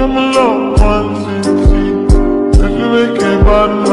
I'm alone loved one. If you make a bad